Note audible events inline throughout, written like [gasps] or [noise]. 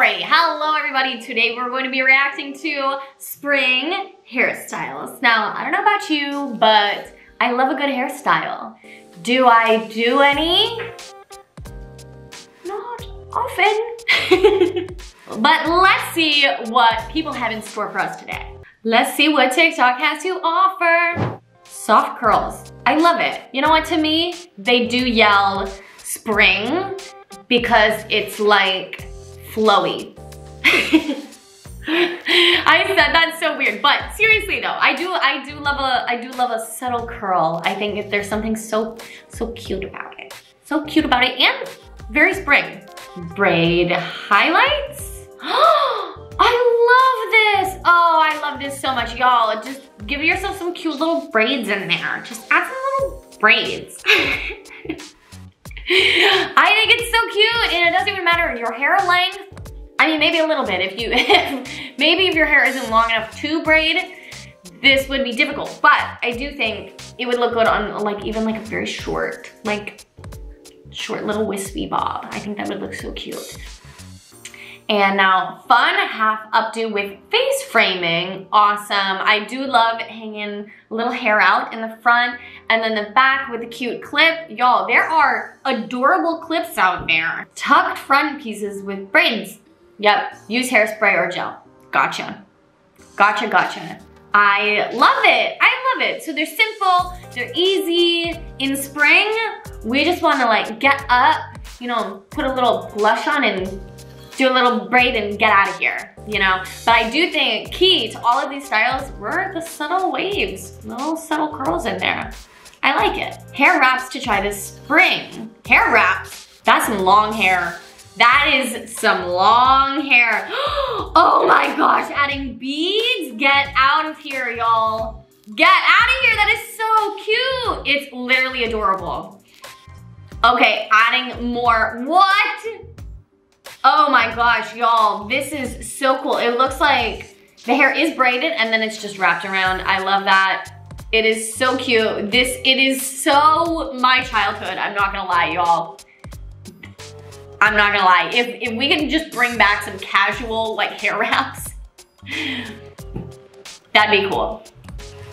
Alrighty, hello everybody. Today we're going to be reacting to spring hairstyles. Now, I don't know about you, but I love a good hairstyle. Do I do any? Not often. [laughs] but let's see what people have in store for us today. Let's see what TikTok has to offer. Soft curls. I love it. You know what, to me, they do yell spring because it's like flowy. [laughs] I said that's so weird, but seriously though, I do I do love a I do love a subtle curl. I think there's something so so cute about it. So cute about it and very spring. Braid highlights. [gasps] I love this. Oh, I love this so much, y'all. Just give yourself some cute little braids in there. Just add some little braids. [laughs] [laughs] I think it's so cute and it doesn't even matter your hair length. I mean, maybe a little bit if you, [laughs] maybe if your hair isn't long enough to braid, this would be difficult. But I do think it would look good on like even like a very short, like short little wispy bob. I think that would look so cute. And now fun half updo with face framing. Awesome. I do love hanging little hair out in the front and then the back with a cute clip. Y'all, there are adorable clips out there. Tucked front pieces with braids. Yep, use hairspray or gel. Gotcha. Gotcha, gotcha. I love it. I love it. So they're simple, they're easy. In spring, we just wanna like get up, you know, put a little blush on and do a little braid and get out of here, you know? But I do think key to all of these styles were the subtle waves, little subtle curls in there. I like it. Hair wraps to try this spring. Hair wraps, that's some long hair. That is some long hair. [gasps] oh my gosh, adding beads? Get out of here, y'all. Get out of here, that is so cute. It's literally adorable. Okay, adding more, what? Oh my gosh, y'all, this is so cool. It looks like the hair is braided and then it's just wrapped around. I love that. It is so cute. This, it is so my childhood. I'm not gonna lie, y'all. I'm not gonna lie. If, if we can just bring back some casual like [laughs] hair wraps, that'd be cool.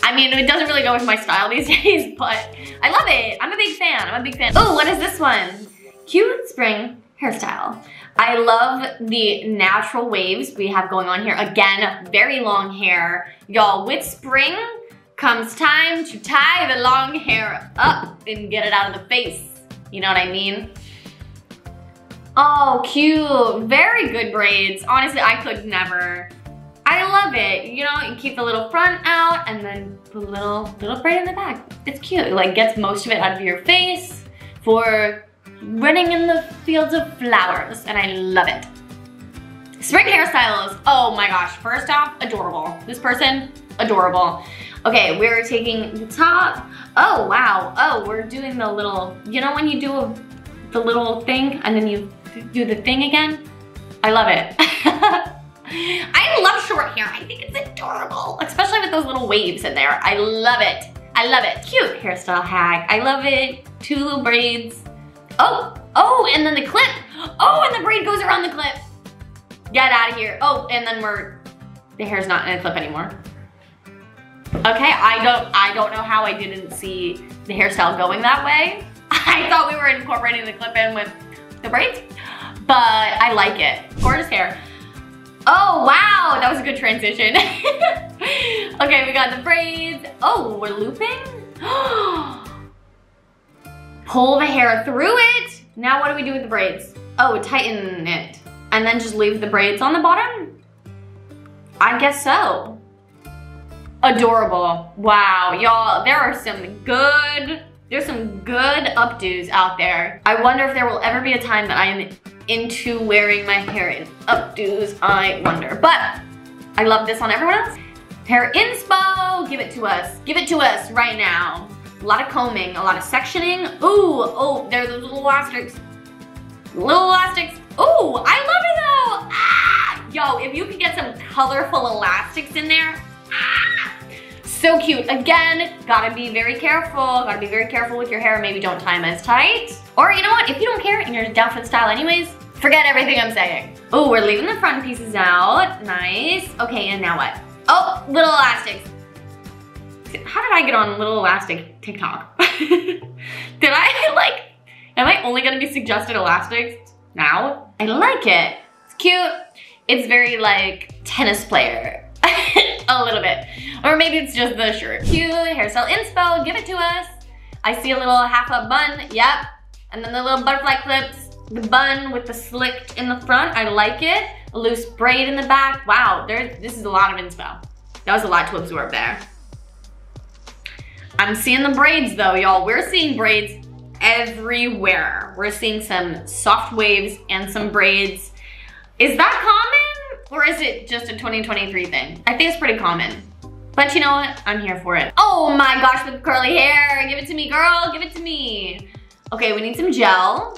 I mean, it doesn't really go with my style these [laughs] days, but I love it. I'm a big fan, I'm a big fan. Oh, what is this one? Cute spring hairstyle. I love the natural waves we have going on here. Again, very long hair. Y'all, with spring comes time to tie the long hair up and get it out of the face. You know what I mean? Oh, cute. Very good braids. Honestly, I could never. I love it. You know, you keep the little front out and then put a little, little braid in the back. It's cute. It like gets most of it out of your face for running in the fields of flowers, and I love it. Spring hairstyles, oh my gosh. First off, adorable. This person, adorable. Okay, we're taking the top. Oh, wow. Oh, we're doing the little, you know when you do a, the little thing and then you do the thing again? I love it. [laughs] I love short hair. I think it's adorable, especially with those little waves in there. I love it. I love it. Cute hairstyle hack. I love it. Two little braids. Oh, oh, and then the clip. Oh, and the braid goes around the clip. Get out of here. Oh, and then we're, the hair's not in a clip anymore. Okay, I don't, I don't know how I didn't see the hairstyle going that way. [laughs] I thought we were incorporating the clip in with the braids, but I like it. Gorgeous hair. Oh, wow, that was a good transition. [laughs] okay, we got the braids. Oh, we're looping? [gasps] Oh, Pull the hair through it. Now what do we do with the braids? Oh, tighten it. And then just leave the braids on the bottom? I guess so. Adorable. Wow, y'all, there are some good, there's some good updos out there. I wonder if there will ever be a time that I am into wearing my hair in updos, I wonder. But I love this on everyone else. Hair inspo, give it to us. Give it to us right now. A lot of combing, a lot of sectioning. Ooh, oh, there are those little elastics. Little elastics. Ooh, I love it though. Ah! Yo, if you could get some colorful elastics in there. Ah! So cute. Again, gotta be very careful. Gotta be very careful with your hair. Maybe don't tie them as tight. Or you know what, if you don't care and you're down for the style anyways, Forget everything I'm saying. Oh, we're leaving the front pieces out. Nice. Okay, and now what? Oh, little elastics. How did I get on little elastic TikTok? [laughs] did I [laughs] like, am I only gonna be suggested elastics now? I like it. It's cute. It's very like tennis player. [laughs] a little bit. Or maybe it's just the shirt. Cute hairstyle inspo, give it to us. I see a little half up bun, yep. And then the little butterfly clips the bun with the slicked in the front, I like it. A loose braid in the back. Wow, there, this is a lot of inspo. That was a lot to absorb there. I'm seeing the braids though, y'all. We're seeing braids everywhere. We're seeing some soft waves and some braids. Is that common or is it just a 2023 thing? I think it's pretty common. But you know what? I'm here for it. Oh my gosh, with curly hair. Give it to me, girl. Give it to me. Okay, we need some gel.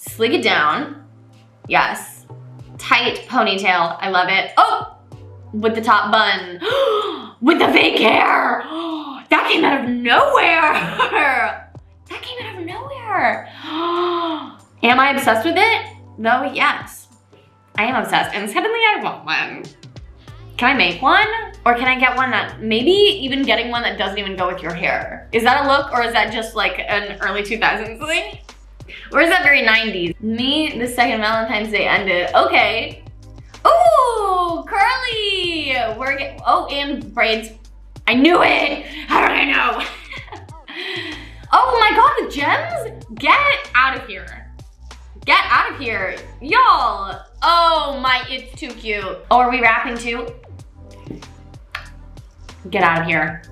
Slick it down. Yes. Tight ponytail. I love it. Oh! With the top bun. [gasps] with the fake hair. [gasps] that came out of nowhere. [laughs] that came out of nowhere. [gasps] Am I obsessed with it? No, yes. I am obsessed and suddenly I want one. Can I make one? Or can I get one that, maybe even getting one that doesn't even go with your hair? Is that a look or is that just like an early 2000s thing? Or is that very 90s? Me, the second Valentine's Day ended. Okay. Ooh, curly. We're oh, and braids. I knew it. How did I know? [laughs] oh my God, the gems? Get out of here. Get out of here. Y'all. Oh my, it's too cute. Oh, are we wrapping too? Get out of here.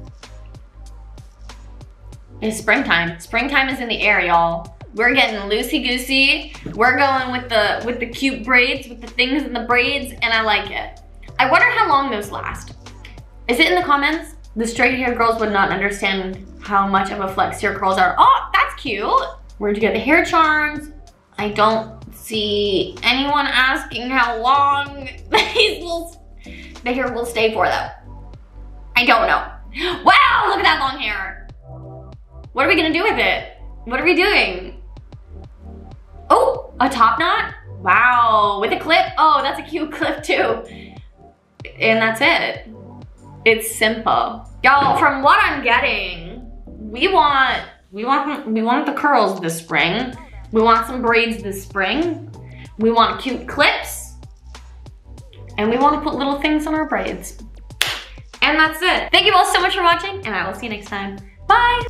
It's springtime. Springtime is in the air, y'all. We're getting loosey-goosey. We're going with the with the cute braids, with the things in the braids, and I like it. I wonder how long those last. Is it in the comments? The straight hair girls would not understand how much of a flex your curls are. Oh, that's cute. Where'd you get the hair charms? I don't see anyone asking how long [laughs] these will, the hair will stay for though. I don't know. [gasps] Wow, look at that long hair. What are we gonna do with it? What are we doing? Oh, a top knot? Wow, with a clip? Oh, that's a cute [laughs] clip too. And that's it. It's simple. Y'all, from what I'm getting, we want, we want, we want the curls this spring. We want some braids this spring. We want cute clips. And we want to put little things on our braids. And that's it. Thank you all so much for watching, and I will see you next time. Bye!